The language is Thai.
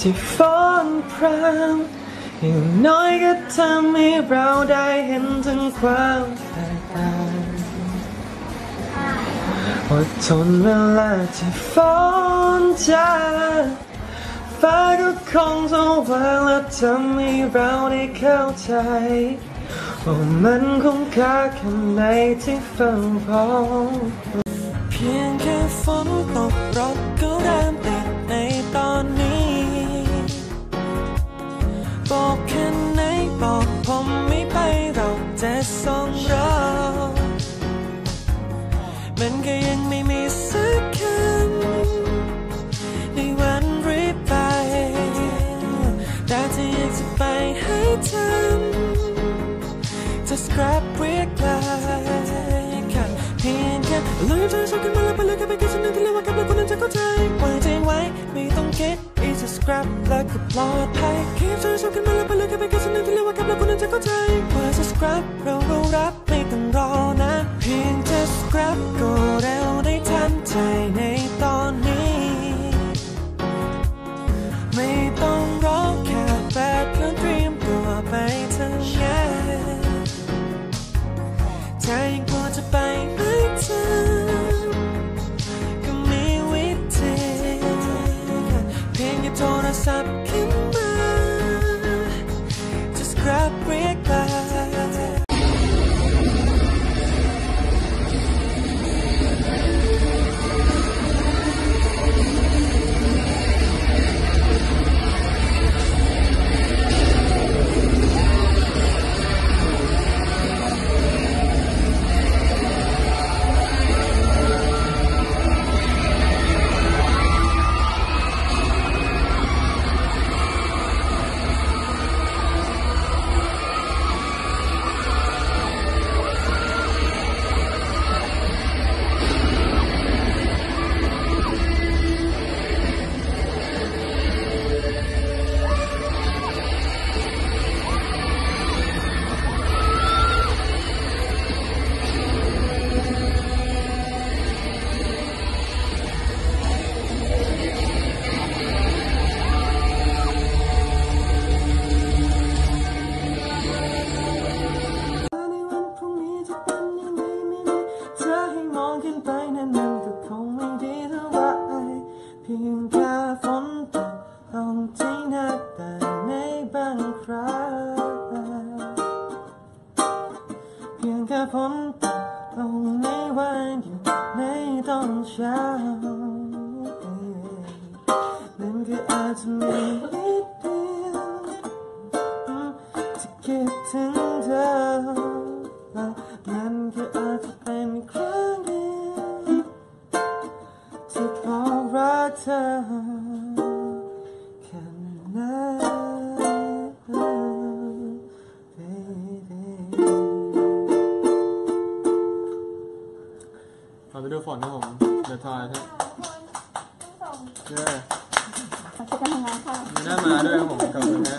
ที่ฝนพรำอย่างน้อยก็ทำให้เราได้เห็นถึงความแตกต่างอดทนเวลาที่ฝนจะฟ้าก็คงสว่างและทำให้เราได้เข้าใจว่ามันคงค่าแค่ไหนที่เฝ้ารอเพียงแค่ฝนตกรถก็เริ่มติดในต มันก็ยังไม่มีสักคำในวันรีบไปแต่ที่อยากจะไปให้ทันจะสครับเรียกได้ค่ะเพียงแค่ลอยเธอชอบกันมาแล้วไปเลยกันไปแค่ฉันนึกถึงเลยว่ากับแล้วคนนั้นจะเข้าใจปล่อยใจไว้ไม่ต้องคิด is a scrap แล้วก็ปลอดภัยแค่เธอชอบกันมาแล้วไปเลยกันไปแค่ฉันนึกถึงเลยว่ากับแล้วคนนั้นจะเข้าใจว่าจะ scrap เราก็รับ แค่ฝนตกลงในวันหยุดในตอนเช้านั่นก็อาจจะมีนิดเดียวจะคิดถึงเธอและมันก็อาจจะเป็นครั้งเดียวที่บอกรักเธอแค่นั้น เราไปดูฝนนะผม เดี๋ยวทายครับเย้เขาจะทำงานค่ะไม่ได้มาด้วยครับผมขอบคุณนะ